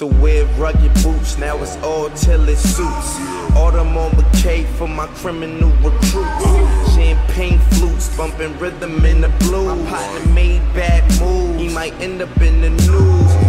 to wear rugged boots, now it's all tailored suits. Autumn on McKay for my criminal recruits. Champagne flutes, bumping rhythm in the blues. My partner made bad moves, he might end up in the news